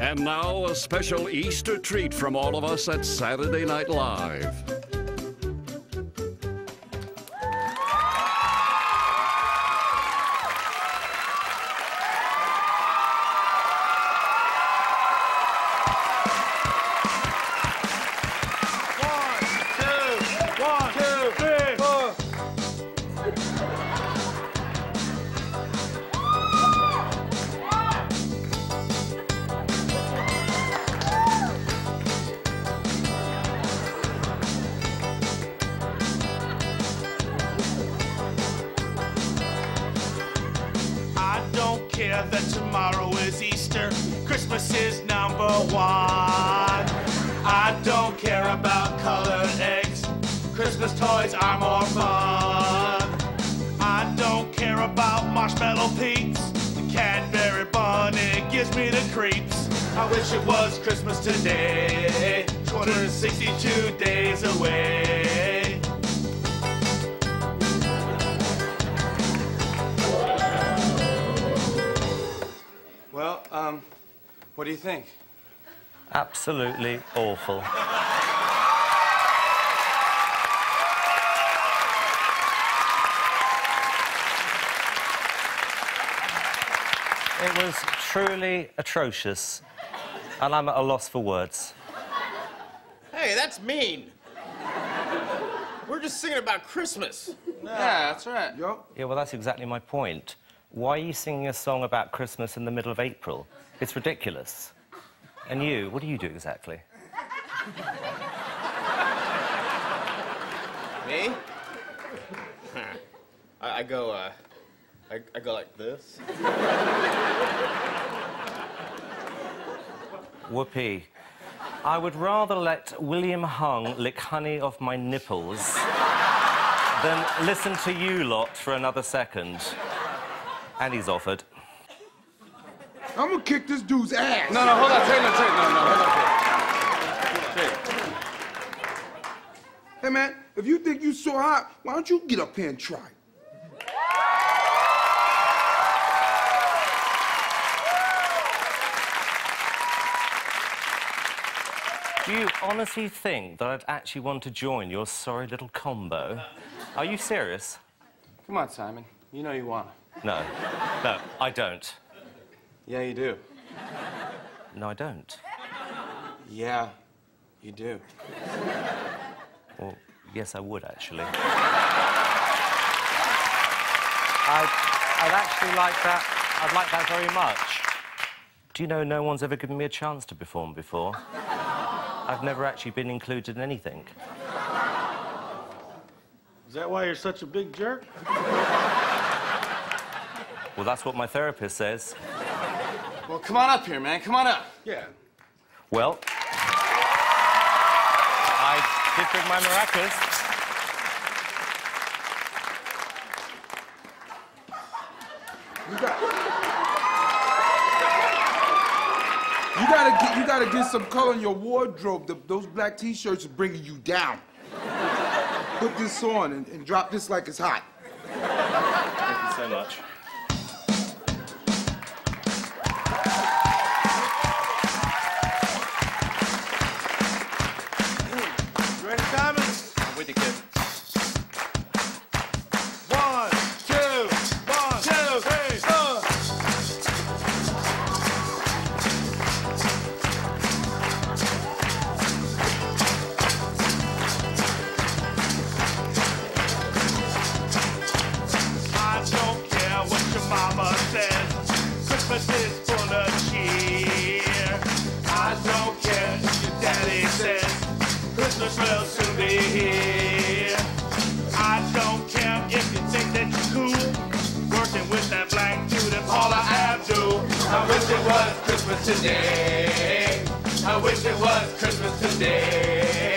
And now, a special Easter treat from all of us at Saturday Night Live. That tomorrow is Easter. Christmas is number one. I don't care about colored eggs. Christmas toys are more fun. I don't care about marshmallow peeps. The Cadbury bunny gives me the creeps. I wish it was Christmas today. 262 days away. What do you think? Absolutely awful. It was truly atrocious, and I'm at a loss for words. Hey, that's mean. We're just singing about Christmas. Yeah, that's right. Yep. Yeah, well, that's exactly my point. Why are you singing a song about Christmas in the middle of April? It's ridiculous. And you, what do you do exactly? Me? I, I go, uh, I, I go like this. Whoopee. I would rather let William Hung lick honey off my nipples than listen to you lot for another second. And he's offered. I'm gonna kick this dude's ass. No, no, hold on, take no, take no, no, hold on, take. Take. Hey man, if you think you're so hot, why don't you get up here and try? Do you honestly think that I'd actually want to join your sorry little combo? Are you serious? Come on, Simon. You know you want to. No. No, I don't. Yeah, you do. No, I don't. Yeah, you do. Well, yes, I would actually. I'd, I'd actually like that. I'd like that very much. Do you know no one's ever given me a chance to perform before? I've never actually been included in anything. Is that why you're such a big jerk? Well, that's what my therapist says. Well, come on up here, man. Come on up. Yeah. Well, I did bring my maracas. You got. You gotta get. You gotta get some color in your wardrobe. The, those black T-shirts are bringing you down. Put this on and, and drop this like it's hot. Thank you so much. Today. I wish it was Christmas today.